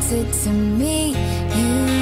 wanted to me, you